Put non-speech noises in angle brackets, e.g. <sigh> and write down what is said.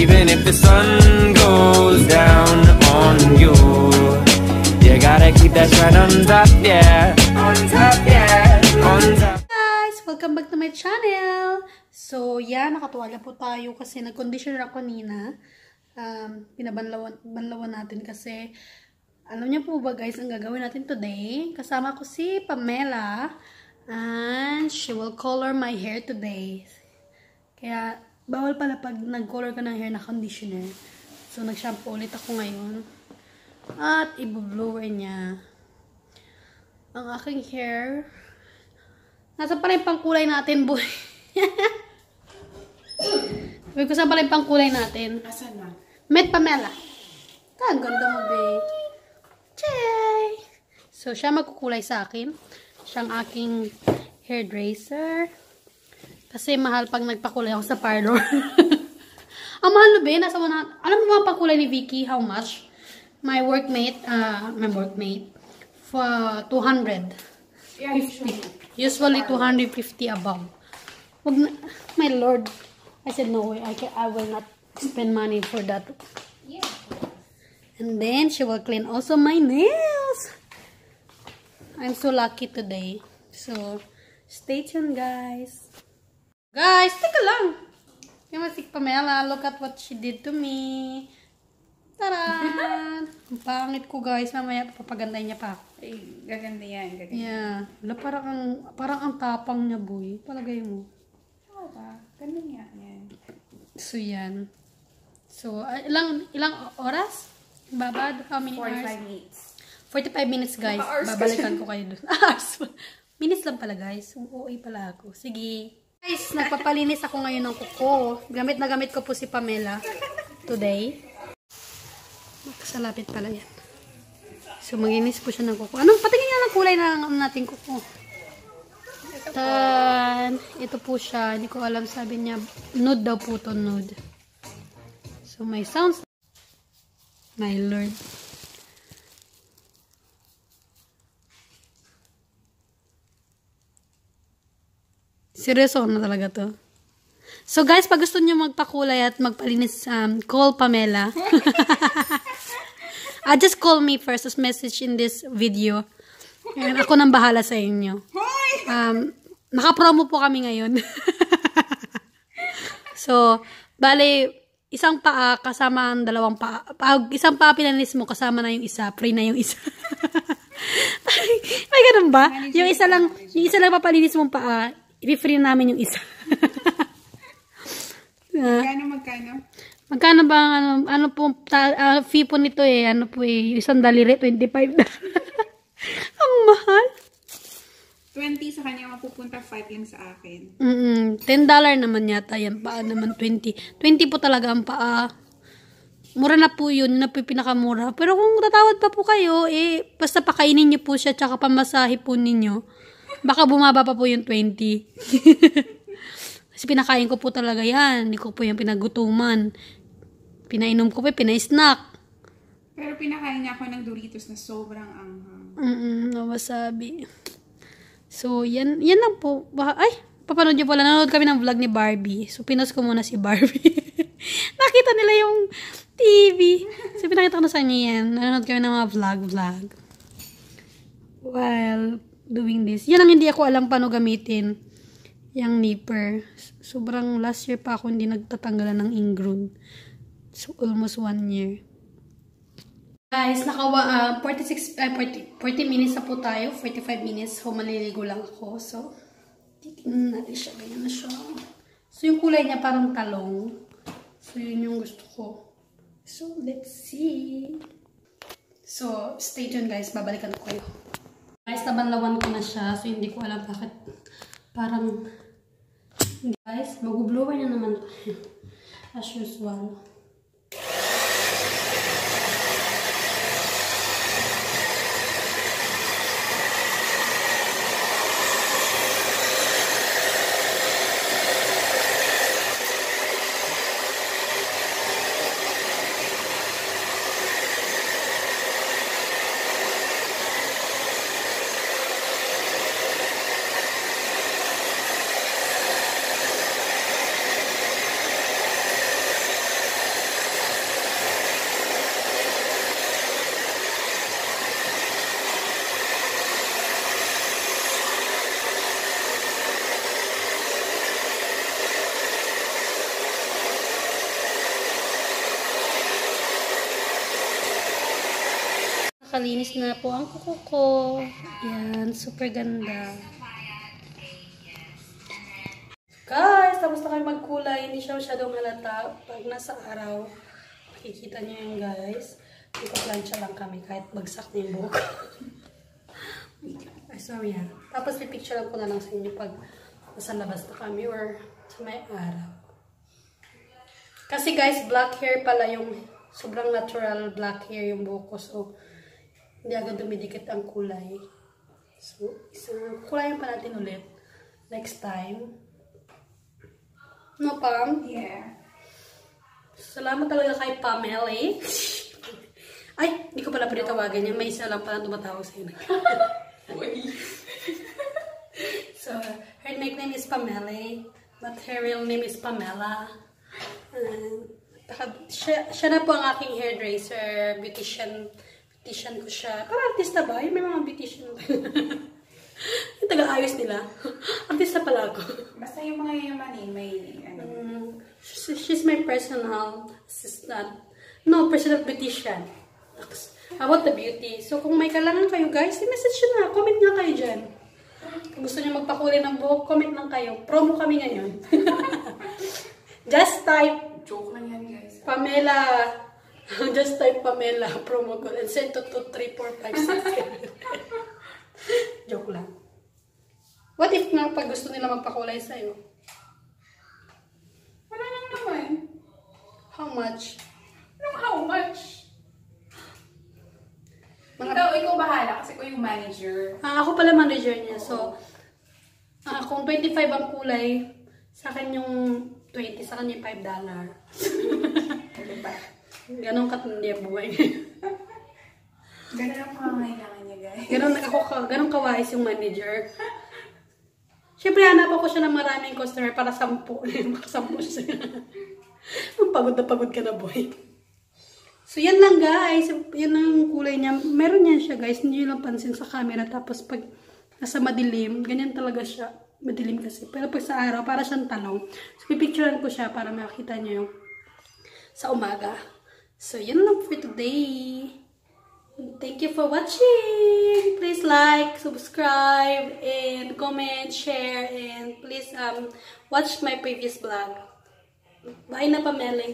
Even if the sun goes down on you You gotta keep that shine on top, yeah On top, yeah On top guys! Welcome back to my channel! So, yan, nakatuwala po tayo kasi nag-conditioner ako kanina. Um, pinabanlawan banlawan natin kasi alam niyo po ba guys, ang gagawin natin today? Kasama ko si Pamela and she will color my hair today. Kaya, bawal pala pag nag-color ka ng hair na conditioner. So, nag-shampoo ulit ako ngayon. At, i-blower niya. Ang aking hair, nasa pala yung pangkulay natin, boy. <laughs> Sabi ko, saan pala yung pangkulay natin? Asan na? Met Pamela. Ah, ang ganda mo, babe. Chay! So, siya magkukulay sa akin. Siyang aking hairdresser. Kasi mahal pag nagpakulay ako sa parlor. <laughs> ang mahal na, be. Nasa 100. Alam mo mga pakulay ni Vicky? How much? My workmate, uh, my workmate, for 200. Yeah, usually. Usually 250 above. Wag na, my lord. I said no way. I can, I will not spend money for that. Yeah. And then she will clean also my nails. I'm so lucky today. So stay tuned, guys. Guys, teka lang. Yung si Pamela, look at what she did to me. Tara! <laughs> Ang pangit ko, guys. Mamaya papaganday niya pa. Ay, gaganda yan. Gaganda. Yeah. Wala, parang ang, parang ang tapang niya, boy. Palagay mo. Oo ba? Ganda nga yan. So, yan. So, ah, ilang ilang oras? Babad? How many 45 hours? minutes. 45 minutes, guys. Babalikan ko kayo doon. <laughs> Hours. minutes lang pala, guys. OA pala ako. Sige. Guys, nagpapalinis ako ngayon ng kuko. Gamit na gamit ko po si Pamela today. Kasalapit pala yan. So, maginis po siya ng kuko. Anong patingin nga ng kulay ng ano nating kuko? Tan, ito po siya. Hindi ko alam, sabi niya, nude daw po to, nude. So, may sounds. My lord. Seryoso na talaga to. So guys, pag gusto niyo magpakulay at magpalinis, um, call Pamela. <laughs> ah, just call me first as message in this video. And ako nang bahala sa inyo. Um, naka-promo po kami ngayon. <laughs> so, bale, isang paa kasama ang dalawang paa. Pag isang paa pinanis mo, kasama na yung isa. Free na yung isa. <laughs> May ganun ba? Yung isa lang, yung isa lang papalinis mong paa, i-free namin yung isa. <laughs> Ah, Magkano, magkano? magkano ba ano, ano po, ta, ah, fee po nito eh, ano po eh, isang daliri, 25 <laughs> ang mahal. 20 sa kanya mapupunta 5 lang sa akin. Mm, 10 dollar naman yata yan, paa naman 20. 20 po talaga ang paa. Mura na po yun, na po pinakamura. Pero kung tatawad pa po kayo, eh, basta pakainin niyo po siya, tsaka pamasahe po ninyo. Baka bumaba pa po yung 20. <laughs> Kasi pinakain ko po talaga yan. Hindi ko po yung pinagutuman. Pinainom ko po, pinay-snack. Pero pinakain niya ako ng Doritos na sobrang anghang. Mm-mm, na wasabi. So, yan, yan lang po. Baka, ay, papanood nyo pala. Nanonood kami ng vlog ni Barbie. So, pinos ko muna si Barbie. <laughs> Nakita nila yung TV. So, pinakita ko na sa inyo yan. Nanonood kami ng mga vlog-vlog. While doing this. Yan ang hindi ako alam paano gamitin. Yung nipper. Sobrang last year pa ako hindi nagtatanggalan ng ingrown. So, almost one year. Guys, nakawa, ah, 46, ah, 40, 40 minutes na po tayo. 45 minutes. So, maliligo lang ako. So, titignan natin siya. Ganyan na siya. So, yung kulay niya parang talong. So, yun yung gusto ko. So, let's see. So, stay tuned guys. Babalikan ko kayo. Guys, nabanlawan ko na siya. So, hindi ko alam bakit parang guys, mag-blower na naman tayo. As usual. Nakalinis na po ang kuko ko. Yan, super ganda. Guys, tapos na kayo magkulay. Hindi siya masyadong halata. Pag nasa araw, makikita niyo yan guys. Ika-plancha lang kami kahit bagsak na yung buhok. <laughs> Ay, sorry ha. Tapos pipicture lang ko na lang sa inyo pag nasa labas na kami or sa may araw. Kasi guys, black hair pala yung sobrang natural black hair yung buhok ko. So, hindi agad dumidikit ang kulay. So, isang kulayan pa natin ulit next time. No, Pam? Yeah. Salamat talaga kay Pamela. <laughs> Ay, hindi ko pala pwede tawagan niya. May isa lang pala tumatawag sa'yo. <laughs> so, her nickname is Pamela. But her real name is Pamela. And, siya, siya na po ang aking hairdresser, beautician. Beautician ko siya. Parang artista ba? Yung may mga beautician. <laughs> yung taga-ayos nila. <laughs> artista pala ako. Basta yung mga yamanin, may ano. Mm, she's, she's my personal assistant. No, personal beautician. About the beauty. So, kung may kailangan kayo, guys, i-message nyo na. Comment nga kayo dyan. Kung gusto nyo magpakulay ng buhok, comment lang kayo. Promo kami ngayon. <laughs> Just type Joke lang yan, guys. Pamela. <laughs> Just type Pamela. <laughs> Promo code. And send to 2, 3, 4, 5, 6. Joke lang. What if nga pag gusto nila magpakulay sa'yo? Wala lang naman. How much? Anong how much? Mga Ikaw, ikaw bahala kasi ko yung manager. Ah, ako pala manager niya. So, ah, kung 25 ang kulay, sa akin yung 20, sa kanya yung 5 dollar. Ano? Ganon katindi ang buhay. <laughs> Ganun ang pangangailangan niya, guys. ganon, ako, ganon kawais yung manager. Siyempre, hanap ako siya ng maraming customer para sampu. <laughs> Makasampu siya. Ang pagod na pagod ka na, boy. So, yan lang, guys. Yan ang kulay niya. Meron yan siya, guys. Hindi nyo lang pansin sa camera. Tapos, pag nasa madilim, ganyan talaga siya. Madilim kasi. Pero pag sa araw, para siyang talong. So, pipicturean ko siya para makita nyo yung sa umaga. So, yan lang for today. Thank you for watching. Please like, subscribe, and comment, share, and please um watch my previous vlog. Bye na, Pamela.